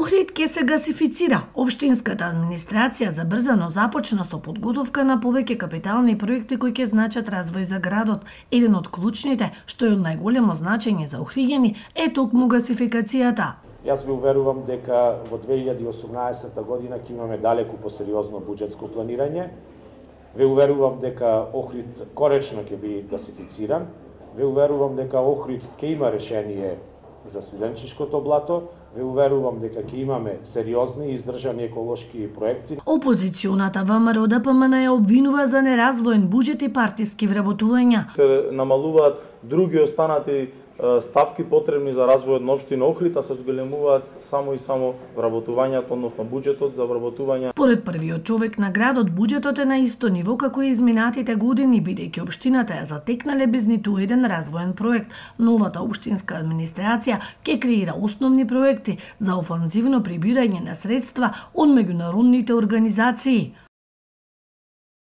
Охрид ке се гасифицира. Обштинската администрација забрзано започна со подготовка на повеќе капитални проекти кои ќе значат развој за градот. Еден од клучните, што е од најголемо значење за Охриѓани, е токму гасификацијата. Јас ви уверувам дека во 2018 година ќе имаме далеку посериозно буџетско планирање. Ве уверувам дека Охрид коречно ќе биде гасифициран. Ве уверувам дека Охрид ќе има решение за студенчишкото блато, ве уверувам дека ќе имаме сериозни и издржани еколошки проекти. Опозиционата ВМРО ДПМН ја обвинува за неразвоен буџет и партиски вработувања. Се намалуваат други останати ставки потребни за развојот на општина Охрид, а се зголемуваат само и само вработувањето, односно буџетот за вработување. Поред првиот човек на градот, буџетот е на исто ниво како и изминатите години, бидејќи општината ја затекнале без ниту еден развоен проект. Новата општинска администрација ќе креира основни проекти за офанзивно прибирање на средства од меѓународните организации.